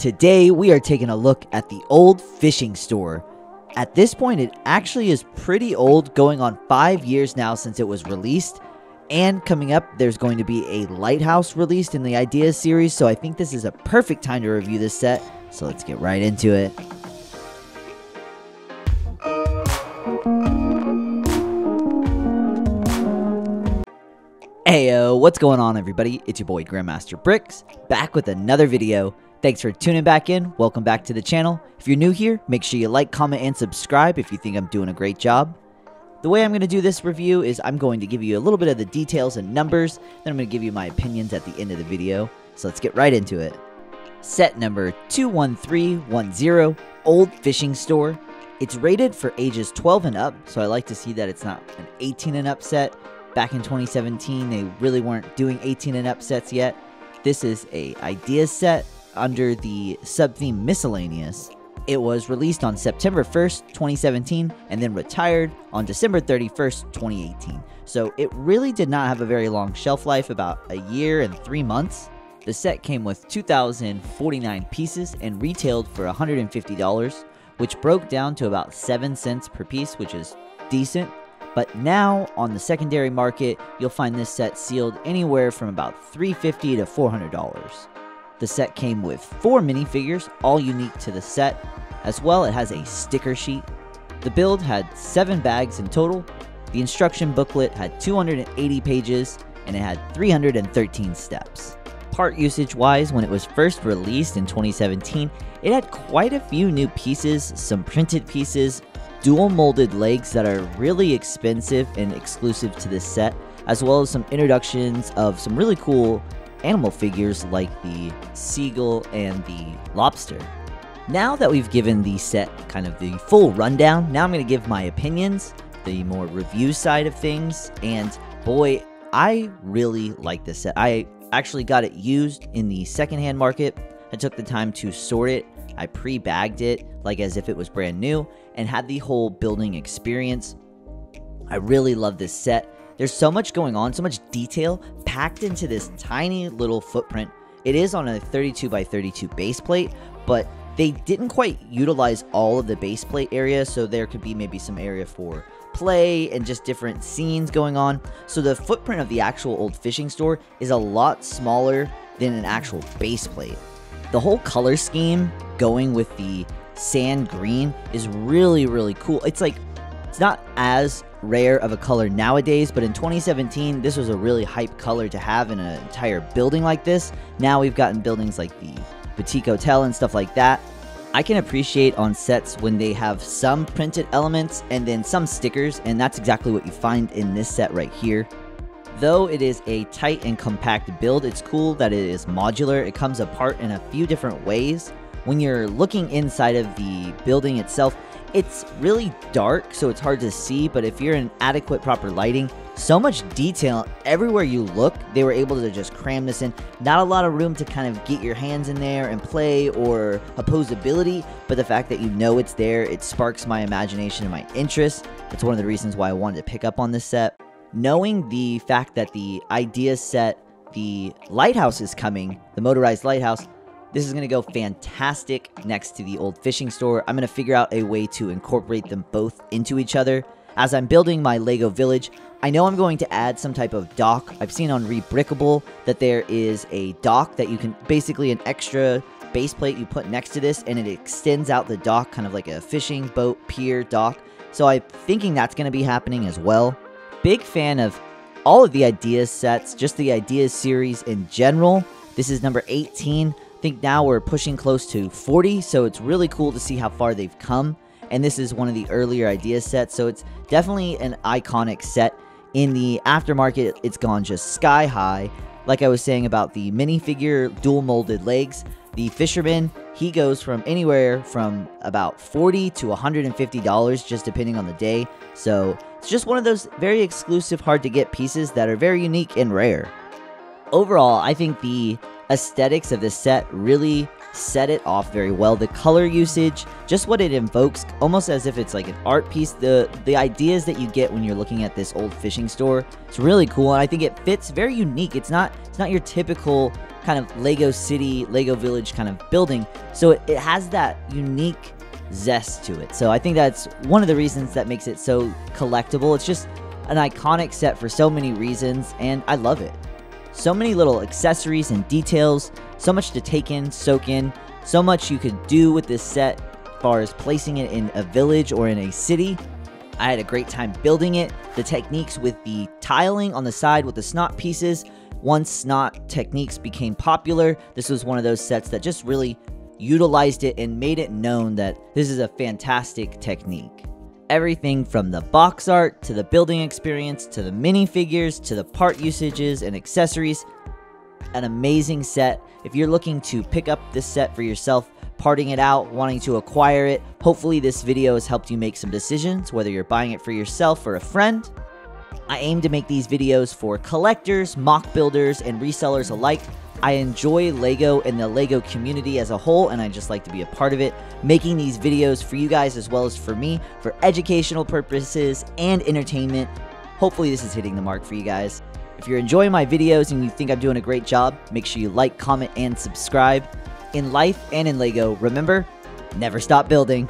Today, we are taking a look at the old fishing store. At this point, it actually is pretty old, going on five years now since it was released. And coming up, there's going to be a Lighthouse released in the Ideas series, so I think this is a perfect time to review this set. So let's get right into it. Heyo, what's going on everybody? It's your boy Grandmaster Bricks, back with another video. Thanks for tuning back in, welcome back to the channel. If you're new here, make sure you like, comment, and subscribe if you think I'm doing a great job. The way I'm going to do this review is I'm going to give you a little bit of the details and numbers, then I'm going to give you my opinions at the end of the video. So let's get right into it. Set number 21310, Old Fishing Store. It's rated for ages 12 and up, so I like to see that it's not an 18 and up set. Back in 2017, they really weren't doing 18 and up sets yet. This is a ideas set under the sub-theme Miscellaneous. It was released on September 1st, 2017, and then retired on December 31st, 2018. So it really did not have a very long shelf life, about a year and three months. The set came with 2,049 pieces and retailed for $150, which broke down to about 7 cents per piece, which is decent but now on the secondary market, you'll find this set sealed anywhere from about 350 to $400. The set came with four minifigures, all unique to the set. As well, it has a sticker sheet. The build had seven bags in total. The instruction booklet had 280 pages and it had 313 steps. Part usage wise, when it was first released in 2017, it had quite a few new pieces, some printed pieces, dual molded legs that are really expensive and exclusive to this set, as well as some introductions of some really cool animal figures like the seagull and the lobster. Now that we've given the set kind of the full rundown, now I'm going to give my opinions, the more review side of things, and boy, I really like this set. I actually got it used in the secondhand market. I took the time to sort it. I pre-bagged it like as if it was brand new and had the whole building experience. I really love this set. There's so much going on, so much detail packed into this tiny little footprint. It is on a 32 by 32 base plate, but they didn't quite utilize all of the base plate area, so there could be maybe some area for play and just different scenes going on. So the footprint of the actual old fishing store is a lot smaller than an actual base plate. The whole color scheme going with the sand green is really, really cool. It's like, it's not as rare of a color nowadays, but in 2017, this was a really hype color to have in an entire building like this. Now we've gotten buildings like the Boutique Hotel and stuff like that. I can appreciate on sets when they have some printed elements and then some stickers, and that's exactly what you find in this set right here. Though it is a tight and compact build, it's cool that it is modular. It comes apart in a few different ways, when you're looking inside of the building itself, it's really dark, so it's hard to see, but if you're in adequate proper lighting, so much detail everywhere you look, they were able to just cram this in. Not a lot of room to kind of get your hands in there and play or opposability, but the fact that you know it's there, it sparks my imagination and my interest. It's one of the reasons why I wanted to pick up on this set. Knowing the fact that the idea set, the lighthouse is coming, the motorized lighthouse, this is going to go fantastic next to the old fishing store. I'm going to figure out a way to incorporate them both into each other. As I'm building my Lego village, I know I'm going to add some type of dock. I've seen on Rebrickable that there is a dock that you can basically an extra base plate you put next to this and it extends out the dock kind of like a fishing boat pier dock. So I'm thinking that's going to be happening as well. Big fan of all of the ideas sets, just the ideas series in general. This is number 18 I think now we're pushing close to 40, so it's really cool to see how far they've come. And this is one of the earlier idea sets, so it's definitely an iconic set. In the aftermarket, it's gone just sky high. Like I was saying about the minifigure dual molded legs, the fisherman, he goes from anywhere from about 40 to $150 just depending on the day. So it's just one of those very exclusive, hard to get pieces that are very unique and rare. Overall, I think the aesthetics of this set really set it off very well. The color usage, just what it invokes, almost as if it's like an art piece. The the ideas that you get when you're looking at this old fishing store, it's really cool, and I think it fits very unique. It's not it's not your typical kind of Lego City, Lego Village kind of building. So it, it has that unique zest to it. So I think that's one of the reasons that makes it so collectible. It's just an iconic set for so many reasons, and I love it. So many little accessories and details, so much to take in, soak in, so much you could do with this set as far as placing it in a village or in a city. I had a great time building it. The techniques with the tiling on the side with the snot pieces, once snot techniques became popular, this was one of those sets that just really utilized it and made it known that this is a fantastic technique. Everything from the box art to the building experience to the minifigures to the part usages and accessories. An amazing set. If you're looking to pick up this set for yourself, parting it out, wanting to acquire it. Hopefully, this video has helped you make some decisions, whether you're buying it for yourself or a friend. I aim to make these videos for collectors, MOC builders, and resellers alike. I enjoy LEGO and the LEGO community as a whole, and I just like to be a part of it, making these videos for you guys as well as for me for educational purposes and entertainment. Hopefully, this is hitting the mark for you guys. If you're enjoying my videos and you think I'm doing a great job, make sure you like, comment, and subscribe in life and in LEGO, remember, never stop building.